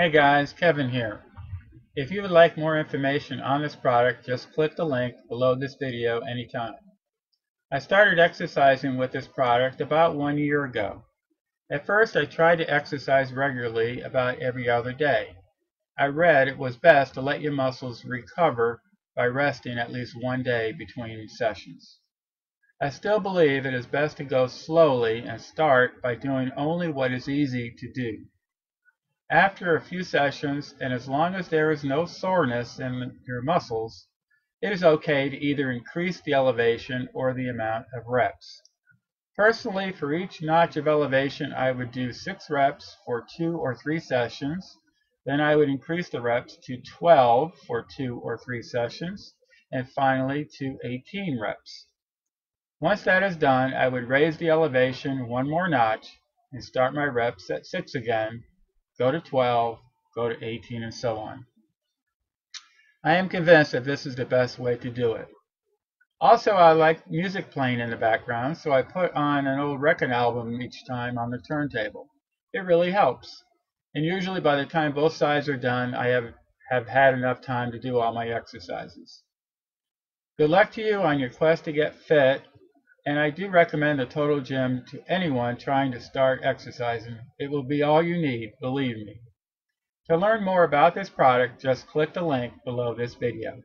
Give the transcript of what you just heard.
Hey guys, Kevin here. If you would like more information on this product, just click the link below this video anytime. I started exercising with this product about one year ago. At first I tried to exercise regularly about every other day. I read it was best to let your muscles recover by resting at least one day between sessions. I still believe it is best to go slowly and start by doing only what is easy to do. After a few sessions, and as long as there is no soreness in your muscles, it is okay to either increase the elevation or the amount of reps. Personally, for each notch of elevation, I would do 6 reps for 2 or 3 sessions. Then I would increase the reps to 12 for 2 or 3 sessions, and finally to 18 reps. Once that is done, I would raise the elevation one more notch and start my reps at 6 again, go to 12, go to 18, and so on. I am convinced that this is the best way to do it. Also, I like music playing in the background, so I put on an old record album each time on the turntable. It really helps. And usually by the time both sides are done, I have, have had enough time to do all my exercises. Good luck to you on your quest to get fit and I do recommend the Total Gym to anyone trying to start exercising. It will be all you need, believe me. To learn more about this product, just click the link below this video.